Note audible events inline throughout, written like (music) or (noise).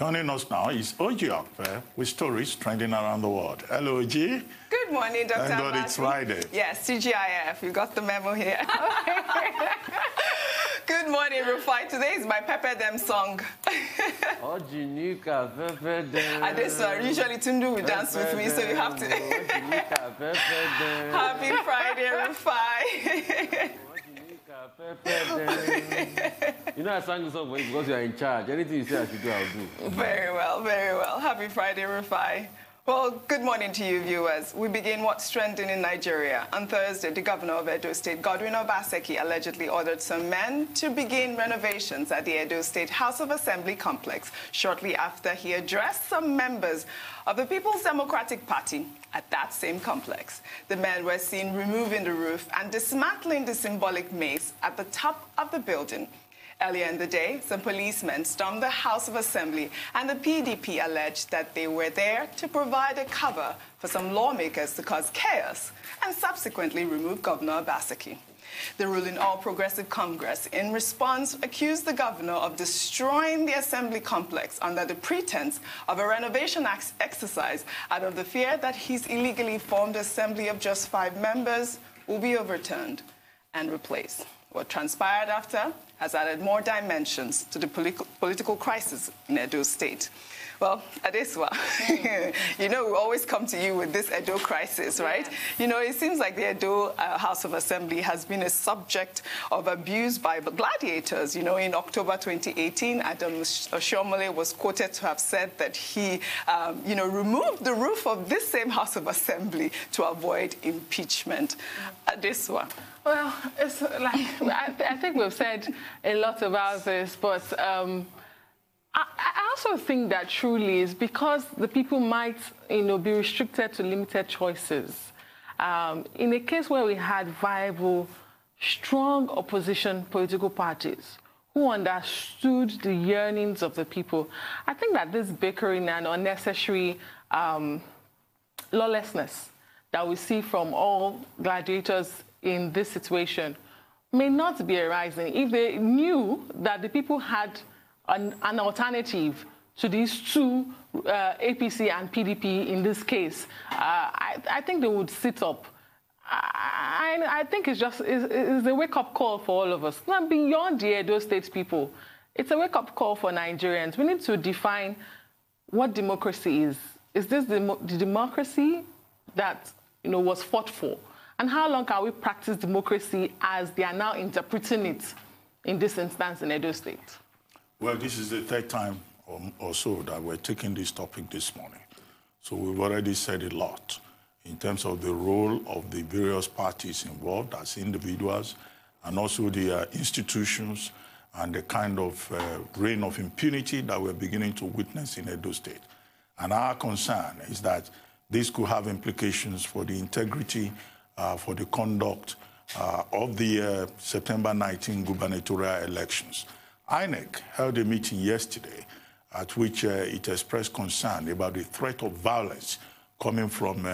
Joining us now is Ojy Okpe with stories trending around the world. Hello, Oji. Good morning, Dr. Thank God it's Friday. Yes, TGIF. You got the memo here. (laughs) Good morning, Rufai. Today is my Pepper Dem song. (laughs) Ojinika Pepper Dem. And this one, usually Tundu will dance with me, so you have to. Ojinika Pepper (laughs) Dem. Happy Friday, Rufai. (laughs) You know I sang this song for you because you are in charge. Anything you say I should do, I'll do. Very well, very well. Happy Friday, Rufai. Well, good morning to you, viewers. We begin what's trending in Nigeria. On Thursday, the governor of Edo State, Godwin Obaseki, allegedly ordered some men to begin renovations at the Edo State House of Assembly complex shortly after he addressed some members of the People's Democratic Party at that same complex. The men were seen removing the roof and dismantling the symbolic mace at the top of the building. Earlier in the day, some policemen stormed the House of Assembly, and the PDP alleged that they were there to provide a cover for some lawmakers to cause chaos and subsequently remove Governor Obaseki. The ruling All Progressive Congress, in response, accused the governor of destroying the assembly complex under the pretense of a renovation ex exercise out of the fear that his illegally formed assembly of just five members will be overturned and replaced. What transpired after has added more dimensions to the politi political crisis in Edo State. Well, Adeswa, (laughs) you know, we always come to you with this Edo crisis, right? You know, it seems like the Edo uh, House of Assembly has been a subject of abuse by gladiators. You know, in October 2018, Adams Oshiomhole was quoted to have said that he, um, you know, removed the roof of this same House of Assembly to avoid impeachment. Adeswa. Well, it's like, I, I, think we've said a lot about this, but um, I, I, also think that truly is because the people might, you know, be restricted to limited choices. Um, in a case where we had viable, strong opposition political parties who understood the yearnings of the people, I think that this bickering and unnecessary um, lawlessness that we see from all gladiators in this situation may not be arising if they knew that the people had an, an alternative to these two, uh, APC and PDP in this case. Uh, I, I, think they would sit up. I, I think it's just it's, it's a wake-up call for all of us. Now, beyond the Edo State people, it's a wake-up call for Nigerians. We need to define what democracy is. Is this the, the democracy that you know was fought for? And how long can we practice democracy as they are now interpreting it in this instance in Edo State? Well, this is the third time or, or so that we're taking this topic this morning. So we've already said a lot in terms of the role of the various parties involved as individuals and also the uh, institutions and the kind of uh, reign of impunity that we're beginning to witness in Edo State. And our concern is that this could have implications for the integrity uh, for the conduct uh, of the uh, September 19 gubernatorial elections. INEC held a meeting yesterday at which it expressed concern about the threat of violence coming from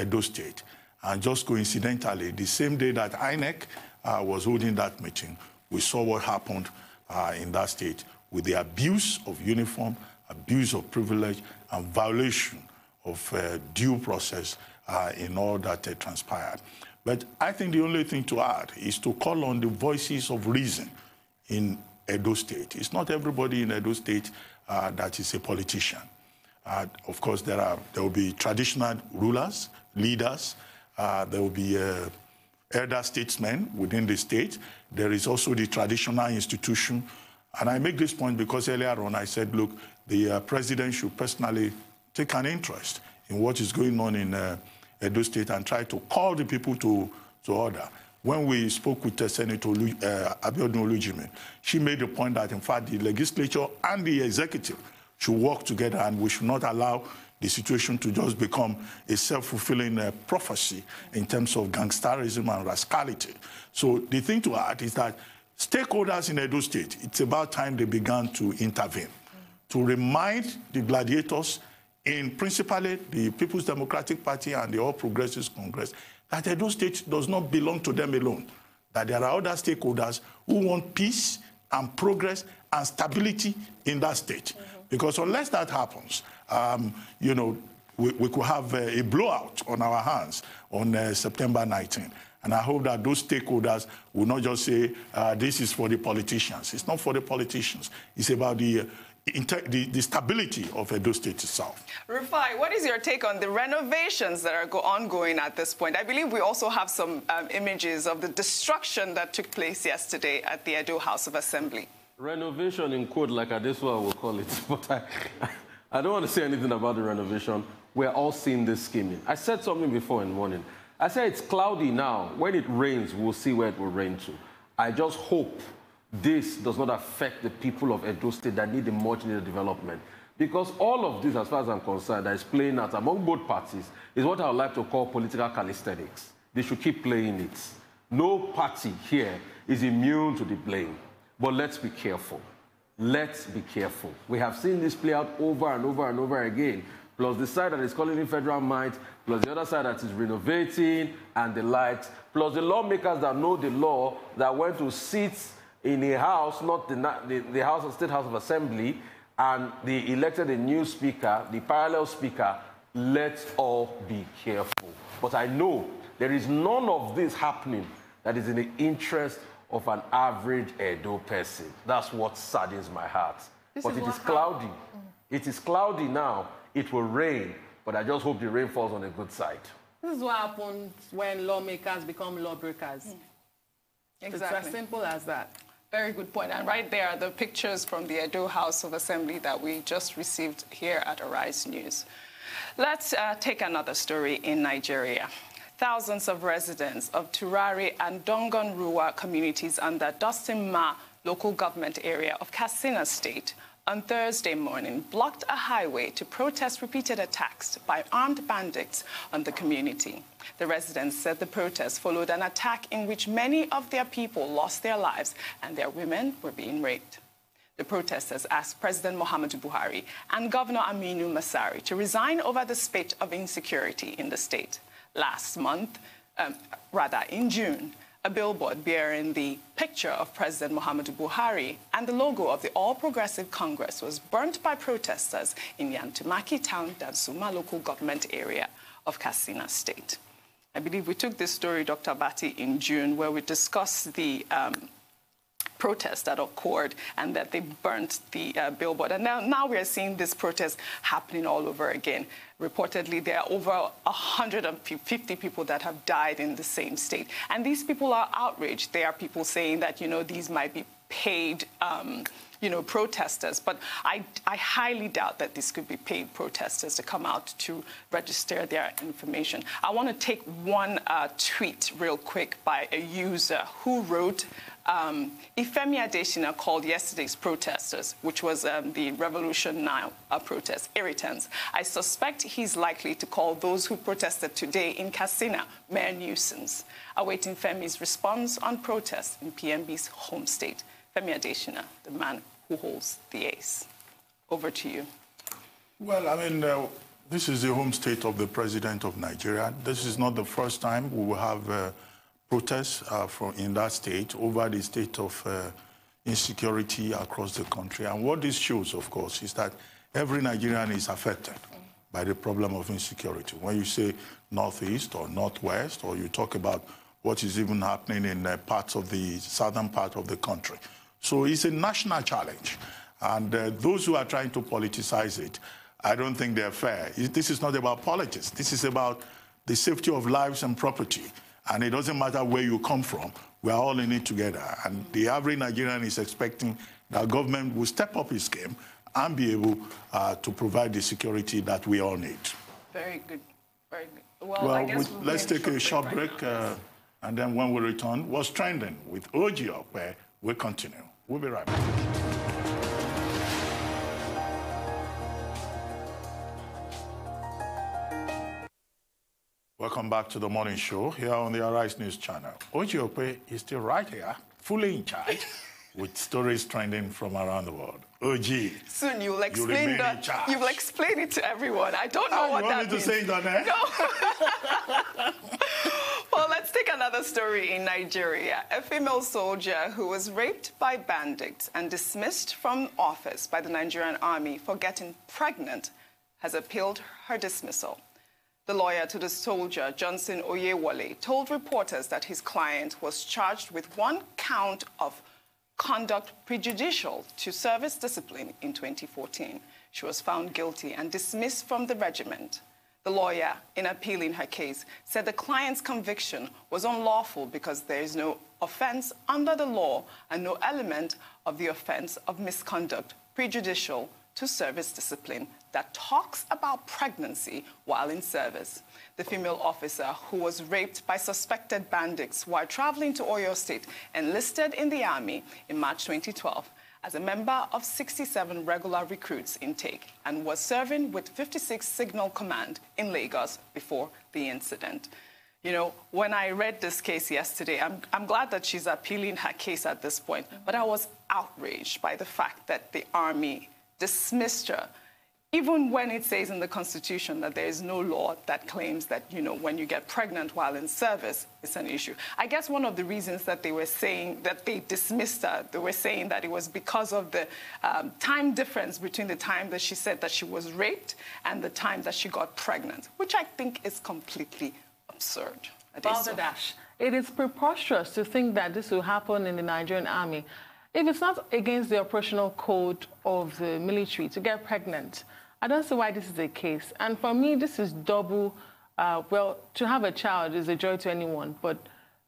Edo State. And just coincidentally, the same day that INEC uh, was holding that meeting, we saw what happened uh, in that state with the abuse of uniform, abuse of privilege, and violation of uh, due process uh, in all that uh, transpired. But I think the only thing to add is to call on the voices of reason in Edo State. It's not everybody in Edo State uh, that is a politician. Uh, of course, there, are, there will be traditional rulers, leaders. Uh, there will be uh, elder statesmen within the state. There is also the traditional institution. And I make this point because earlier on I said, look, the president should personally take an interest in what is going on in Edo State and try to call the people to, to order. When we spoke with uh, Senator uh, Abiodun Olujimi, she made the point that, in fact, the legislature and the executive should work together and we should not allow the situation to just become a self-fulfilling uh, prophecy in terms of gangsterism and rascality. So the thing to add is that stakeholders in Edo State, it's about time they began to intervene, to remind the gladiators in principally the People's Democratic Party and the All Progressives Congress that Edo State does not belong to them alone, that there are other stakeholders who want peace and progress and stability in that state. Mm -hmm. Because unless that happens, um, you know, we, we, could have a, a, blowout on our hands on uh, September 19. And I hope that those stakeholders will not just say, uh, this is for the politicians. It's not for the politicians. It's about the, uh, the, the, stability of Edo State itself. Rufai, what is your take on the renovations that are ongoing at this point? I believe we also have some um, images of the destruction that took place yesterday at the Edo House of Assembly. Renovation in quote, like Adeswa will call it. (laughs) But I, I don't want to say anything about the renovation. We're all seeing this scheming. I said something before in the morning. I said it's cloudy now. When it rains, we'll see where it will rain to. I just hope this does not affect the people of Edo State that need the much needed development. Because all of this, as far as I'm concerned, that is playing out among both parties is what I would like to call political calisthenics. They should keep playing it. No party here is immune to the blame. But let's be careful. Let's be careful. We have seen this play out over and over and over again. Plus the side that is calling in federal might, plus the other side that is renovating and the likes, plus the lawmakers that know the law that went to sit in a house, not the, the, the House of State House of Assembly, and they elected a new speaker, the parallel speaker. Let's all be careful. But I know there is none of this happening that is in the interest of an average Edo person. That's what saddens my heart. This but is it is cloudy. Mm. It is cloudy now. It will rain, but I just hope the rain falls on the good side. This is what happens when lawmakers become lawbreakers. Mm. Exactly. It's as simple as that. Very good point. And right there are the pictures from the Edo House of Assembly that we just received here at Arise News. Let's uh, take another story in Nigeria. Thousands of residents of Turari and Dongon Ruwa communities under Dutsin-Ma local government area of Katsina State on Thursday morning blocked a highway to protest repeated attacks by armed bandits on the community. The residents said the protest followed an attack in which many of their people lost their lives and their women were being raped. The protesters asked President Muhammadu Buhari and Governor Aminu Masari to resign over the spate of insecurity in the state. Last month, um, rather in June, a billboard bearing the picture of President Muhammadu Buhari and the logo of the All Progressive Congress was burnt by protesters in Yantumaki town, Danmusa local government area of Katsina State. I believe we took this story, Dr. Abati, in June, where we discussed the um, protest that occurred and that they burnt the uh, billboard. And now, now we are seeing this protest happening all over again. Reportedly, there are over 150 people that have died in the same state. And these people are outraged. There are people saying that, you know, these might be paid um, you know, protesters. But I, I, highly doubt that this could be paid protesters to come out to register their information. I want to take one uh, tweet real quick by a user who wrote, um, If Femi Adesina called yesterday's protesters, which was um, the Revolution Now uh, protest, irritants. I suspect he's likely to call those who protested today in Katsina mere nuisance. Awaiting Femi's response on protests in PMB's home state. Femi Adesina, the man who holds the ace. Over to you. Well, I mean, uh, this is the home state of the president of Nigeria. This is not the first time we will have uh, protests uh, from in that state over the state of uh, insecurity across the country. And what this shows, of course, is that every Nigerian is affected by the problem of insecurity. When you say northeast or northwest, or you talk about what is even happening in uh, parts of the southern part of the country. So it's a national challenge. And uh, those who are trying to politicize it, I don't think they're fair. This is not about politics. This is about the safety of lives and property. And it doesn't matter where you come from. We are all in it together. And the average Nigerian is expecting that government will step up its game and be able uh, to provide the security that we all need. Very good. Very good. Well, well we, let's take a short break. Right uh, and then when we return, what's trending with Ojy where we continue. We'll be right back. Welcome back to the morning show here on the Arise News channel. Ojy Okpe is still right here, fully in charge, (laughs) with stories trending from around the world. Ojy. Soon you'll explain you that. You will explain it to everyone. I don't know what you that want means. me to say on air? No. (laughs) well, let's take another story in Nigeria. A female soldier who was raped by bandits and dismissed from office by the Nigerian army for getting pregnant has appealed her dismissal. The lawyer to the soldier, Johnson Oyewole, told reporters that his client was charged with one count of conduct prejudicial to service discipline in 2014. She was found guilty and dismissed from the regiment. The lawyer, in appealing her case, said the client's conviction was unlawful because there is no offense under the law and no element of the offense of misconduct prejudicial to service discipline that talks about pregnancy while in service. The female officer who was raped by suspected bandits while traveling to Oyo State enlisted in the army in March 2012 as a member of 67 regular recruits intake and was serving with 56 Signal Command in Lagos before the incident. You know, when I read this case yesterday, I'm, I'm glad that she's appealing her case at this point, but I was outraged by the fact that the Army dismissed her even when it says in the Constitution that there is no law that claims that, you know, when you get pregnant while in service, it's an issue. I guess one of the reasons that they were saying that they dismissed her, they were saying that it was because of the um, time difference between the time that she said that she was raped and the time that she got pregnant, which I think is completely absurd. Balderdash, it is preposterous to think that this will happen in the Nigerian army. If it's not against the operational code of the military to get pregnant, I don't see why this is the case. And for me, this is double. Uh, well, to have a child is a joy to anyone, but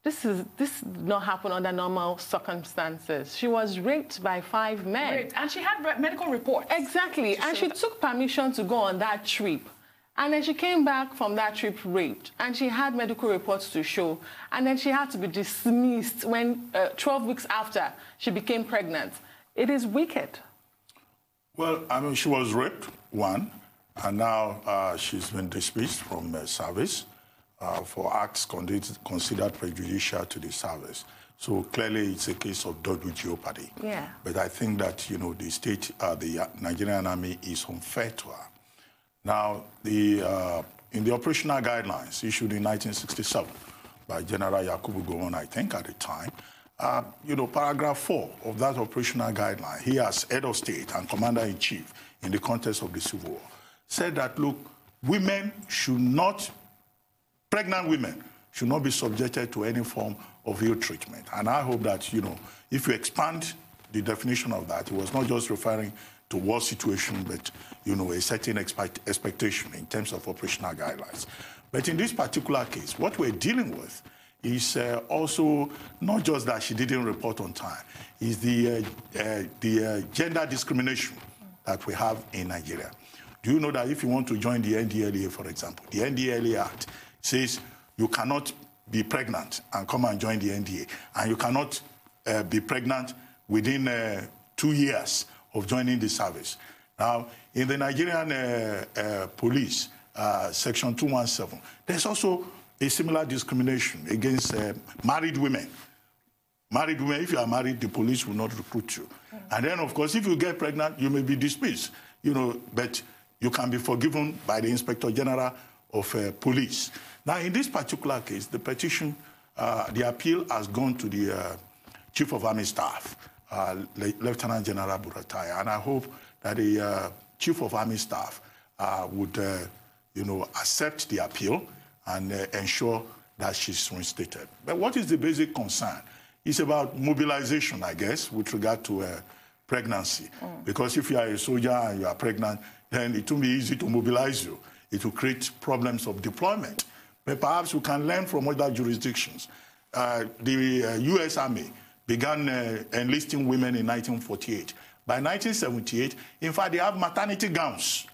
this is this did not happen under normal circumstances. She was raped by five men, raped. and she had medical reports. Exactly, and she that. took permission to go on that trip. And then she came back from that trip raped, and she had medical reports to show. And then she had to be dismissed when, uh, 12 weeks after, she became pregnant. It is wicked. Well, I mean, she was raped, one, and now uh, she's been dismissed from uh, service uh, for acts considered prejudicial to the service. So clearly, it's a case of double jeopardy. Yeah. But I think that you know the state, uh, the Nigerian army is unfair to her. Now, the uh, in the operational guidelines issued in 1967 by General Yakubu Gowon, I think at the time, uh, you know, paragraph four of that operational guideline, he as head of state and commander-in-chief in the context of the Civil War, said that, look, women should not, pregnant women should not be subjected to any form of ill treatment. And I hope that, you know, if you expand the definition of that, it was not just referring to war situation, but, you know, a certain expect expectation in terms of operational guidelines. But in this particular case, what we're dealing with is uh, also not just that she didn't report on time, is the, uh, uh, the uh, gender discrimination that we have in Nigeria. Do you know that if you want to join the NDLEA, for example, the NDLEA Act says you cannot be pregnant and come and join the NDA, and you cannot uh, be pregnant within uh, two years of joining the service. Now, in the Nigerian police, Section 217, there's also a similar discrimination against uh, married women. Married women, if you are married, the police will not recruit you. Mm. And then, of course, if you get pregnant, you may be dismissed, you know, but you can be forgiven by the Inspector General of uh, Police. Now, in this particular case, the petition, uh, the appeal has gone to the uh, Chief of Army Staff, uh, Lieutenant General Buratai, and I hope that the uh, Chief of Army Staff would, you know, accept the appeal and uh, ensure that she's reinstated. But what is the basic concern? It's about mobilization, I guess, with regard to uh, pregnancy. Mm. Because if you are a soldier and you are pregnant, then it will be easy to mobilize you. It will create problems of deployment. But perhaps we can learn from other jurisdictions. Uh, the uh, U.S. Army began uh, enlisting women in 1948. By 1978, in fact, they have maternity gowns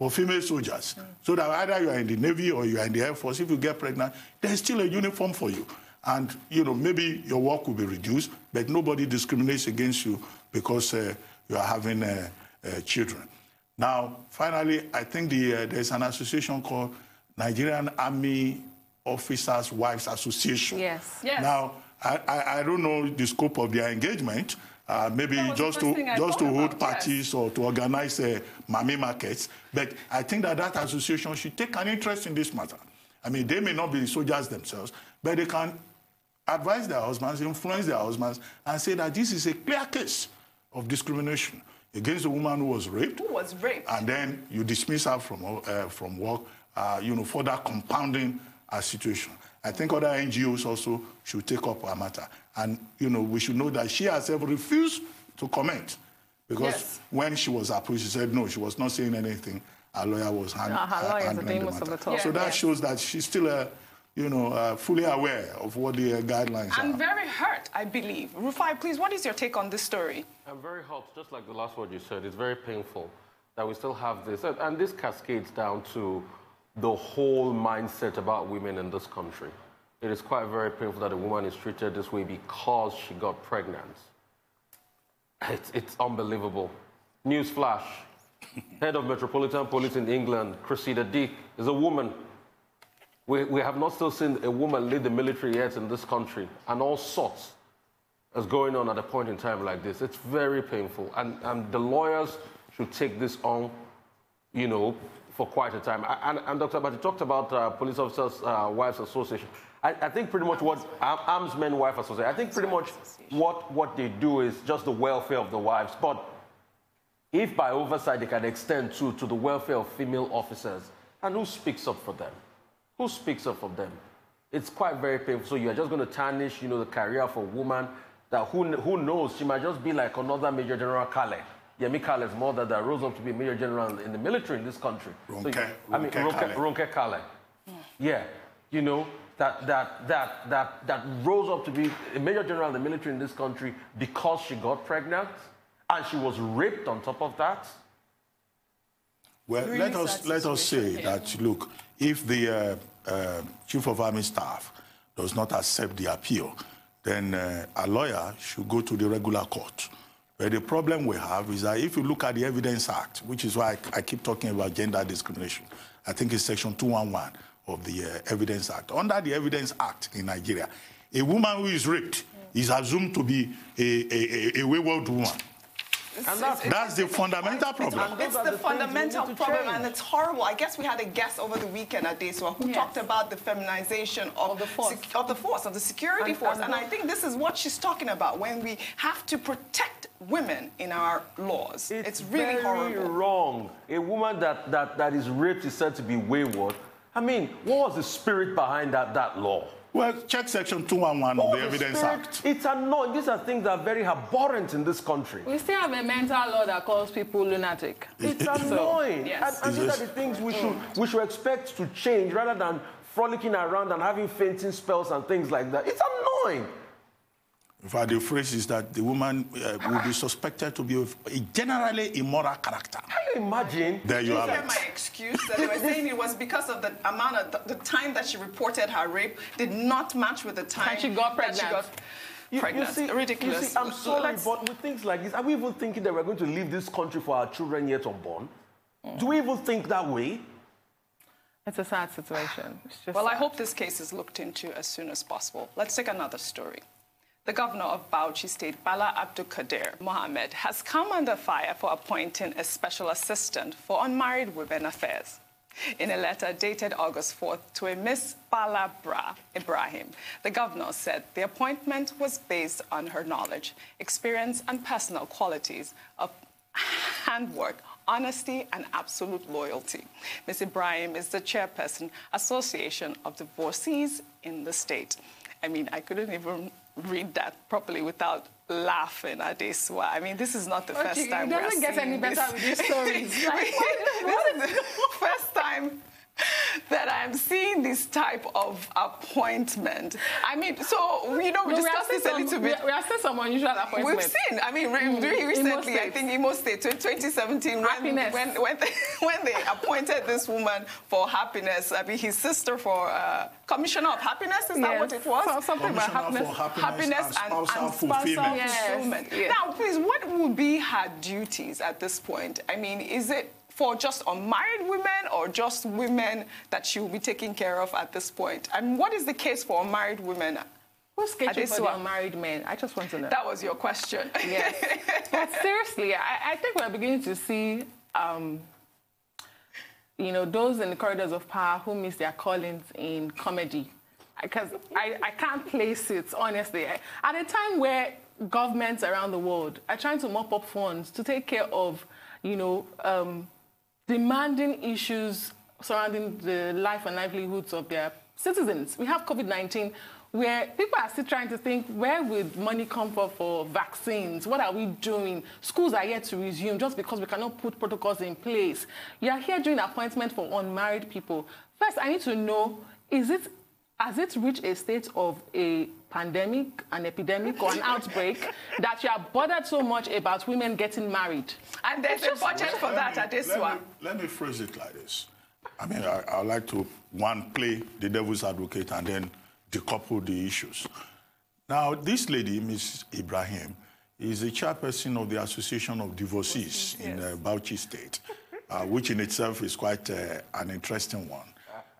for female soldiers. Mm. So that either you are in the Navy or you are in the Air Force, if you get pregnant, there's still a uniform for you. And, you know, maybe your work will be reduced, but nobody discriminates against you because uh, you are having uh, uh, children. Now, finally, I think the, uh, there's an association called Nigerian Army Officers' Wives Association. Yes. yes. Now, I, I, I don't know the scope of their engagement, uh, maybe just to just to hold about, parties yes. or to organize uh, mami markets. But I think that that association should take an interest in this matter. I mean, they may not be the soldiers themselves, but they can advise their husbands, influence their husbands, and say that this is a clear case of discrimination against a woman who was raped. Who was raped? And then you dismiss her from, uh, from work, uh, you know, further compounding our situation. I think other NGOs also should take up our matter. And, you know, we should know that she herself refused to comment. Because yes. when she was approached, she said no, she was not saying anything. Her lawyer was hand, no, her lawyer handling the matter. The so that yes. shows that she's still a, you know, uh, fully aware of what the uh, guidelines I'm are. very hurt, I believe. Rufai, please, what is your take on this story? I'm very hurt, just like the last word you said. It's very painful that we still have this. And this cascades down to the whole mindset about women in this country. It is quite very painful that a woman is treated this way because she got pregnant. It's, it's unbelievable. Newsflash. Head of Metropolitan Police in England, Cressida Dick, is a woman. We, we have not still seen a woman lead the military yet in this country, and all sorts is going on at a point in time like this. It's very painful. And, and the lawyers should take this on, you know, for quite a time. And, and Dr. You talked about uh, Police Officers' uh, Wives Association. I, I, think pretty much what Arms Men Wife Association, I think pretty much what, what they do is just the welfare of the wives. But if by oversight they can extend to, to the welfare of female officers, and who speaks up for them? Who speaks up for them? It's quite very painful. So you're just going to tarnish, you know, the career of a woman that who, who knows, she might just be like another Major General Kale. Yemi Kale's mother that rose up to be a Major General in the military in this country. Ronke, so, I mean, Ronke, Ronke Kale. Yeah, you know, that, that, that, that, that rose up to be a major general in the military in this country because she got pregnant and she was raped on top of that? Well, really let us, let us say yeah. that, look, if the uh, uh, chief of army staff does not accept the appeal, then uh, a lawyer should go to the regular court. But the problem we have is that if you look at the Evidence Act, which is why I, I keep talking about gender discrimination, I think it's section 211 of the uh, Evidence Act. Under the Evidence Act in Nigeria, a woman who is raped is assumed to be a, a, a wayward woman. And that's, that's the fundamental problem. It's the, the fundamental problem, and it's horrible. I guess we had a guest over the weekend Adeswa who yes. talked about the feminization of, of, the force, of the force, of the security and, force, and, and I think this is what she's talking about when we have to protect women in our laws. It's, it's really horrible. wrong. A woman that, that, that is raped is said to be wayward. I mean, what was the spirit behind that, that law? Well, check section 211 of the, the Evidence spirit, Act. It's annoying. These are things that are very abhorrent in this country. We still have a mental law that calls people lunatic. It's annoying. Yes. And, and these are the things we should, we should expect to change rather than frolicking around and having fainting spells and things like that. It's annoying. In fact, the phrase is that the woman uh, will be suspected to be a generally immoral character. Can you imagine? There you have it. my excuse that they were saying it was because of the amount of the, the, time that she reported her rape did not match with the time and she got pregnant. She got you, pregnant. You see, Ridiculous. You see, I'm sorry, but with things like this, are we even thinking that we're going to leave this country for our children yet unborn? Mm. Do we even think that way? It's a sad situation. well, sad. I hope this case is looked into as soon as possible. Let's take another story. The governor of Bauchi State, Bala Abdul Kadir Mohammed, has come under fire for appointing a special assistant for unmarried women affairs. In a letter dated August 4th to a Miss Bala Bra Ibrahim, the governor said the appointment was based on her knowledge, experience, and personal qualities of handwork, honesty, and absolute loyalty. Ms. Ibrahim is the chairperson, Association of Divorcees in the state. I mean, I couldn't even read that properly without laughing at this. Well, I mean, this is not the okay, first time. It doesn't get any better this. with these stories. (laughs) like, this is the first time (laughs) that I'm seeing this type of appointment. I mean, so, you know, we no, discussed this some, a little bit. We are still some unusual appointments. We've seen, I mean, mm, recently, I think Imo State, 2017, when, when, when, they, (laughs) when they appointed this woman for happiness, I mean, his sister for uh, Commissioner of Happiness, is yes. that what it was? So, something about happiness. happiness, and, and, and fulfillment. Yes. Yes. Now, please, what would be her duties at this point? I mean, is it for just unmarried women or just women that she will be taking care of at this point? And what is the case for unmarried women? Who's scheduled for the unmarried men? I just want to know. That was your question. Yes. (laughs) but seriously, I, I, think we're beginning to see, um, you know, those in the corridors of power who miss their callings in comedy because I, I can't place it, honestly. At a time where governments around the world are trying to mop up funds to take care of, you know, um, demanding issues surrounding the life and livelihoods of their citizens. We have COVID-19 where people are still trying to think, where would money come from for vaccines? What are we doing? Schools are yet to resume just because we cannot put protocols in place. You are here doing appointment for unmarried people. First, I need to know, is it, has it reached a state of a pandemic, an epidemic, or an outbreak (laughs) that you are bothered so much about women getting married? And there's a budget for that at this let one. Me, let me phrase it like this. I mean, I, I like to, one, play the devil's advocate and then decouple the issues. Now, this lady, Ms. Ibrahim, is the chairperson of the Association of Divorcees in uh, Bauchi State, uh, which in itself is quite uh, an interesting one.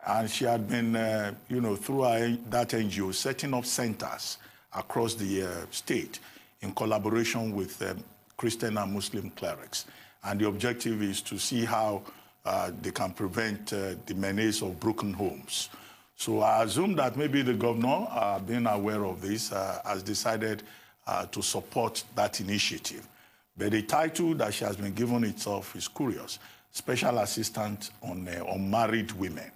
And she had been, uh, you know, through that NGO, setting up centers across the uh, state in collaboration with um, Christian and Muslim clerics. And the objective is to see how uh, they can prevent uh, the menace of broken homes. So I assume that maybe the governor, uh, being aware of this, uh, has decided uh, to support that initiative. But the title that she has been given itself is curious, Special Assistant on uh, Unmarried Women.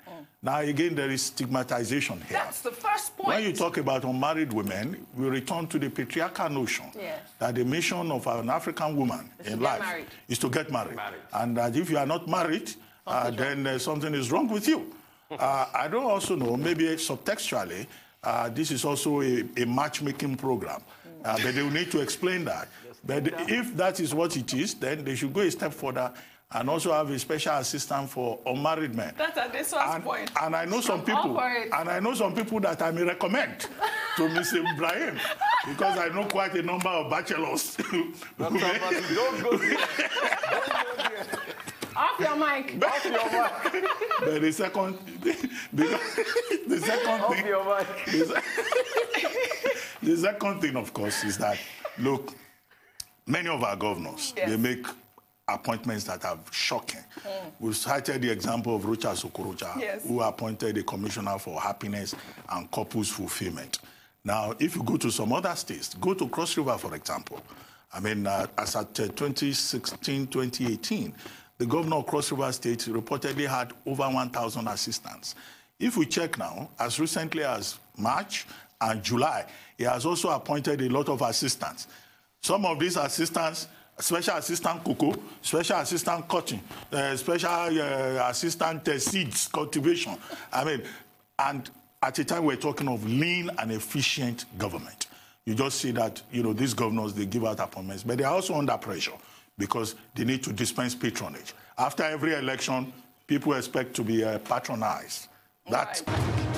Mm. Now, again, there is stigmatization here. That's the first point. When you talk about unmarried women, we return to the patriarchal notion yes. that the mission of an African woman is in life married. is to get married. married. And that if you are not married, uh, then uh, something is wrong with you. (laughs) Uh, I don't also know, maybe subtextually, uh, this is also a, a matchmaking program. Uh, but they will need to explain that. But if that is what it is, then they should go a step further and also have a special assistant for unmarried men. That's at this one's and, point. And I know some I'm people, it. and I know some people that I may recommend to (laughs) Mr. Ibrahim, because I know quite a number of bachelors. (laughs) Don't go there. Don't go there. (laughs) Off your mic. Off your mic. but the second, because the second Off thing, your mic. the, the second thing, of course, is that look, many of our governors Yes. they make appointments that are shocking. We've cited the example of Rochas Okorocha, Yes. who appointed a commissioner for happiness and couples fulfillment. Now, if you go to some other states, go to Cross River, for example. I mean, uh, as at uh, 2016, 2018, the governor of Cross River State reportedly had over 1,000 assistants. If we check now, as recently as March and July, he has also appointed a lot of assistants. Some of these assistants, special assistant cocoa, special assistant cotton, uh, special uh, assistant uh, seeds cultivation. I mean, and at a time we're talking of lean and efficient government. You just see that, you know, these governors, they give out appointments, but they're also under pressure because they need to dispense patronage. After every election, people expect to be uh, patronized. That, Right.